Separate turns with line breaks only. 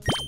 はい。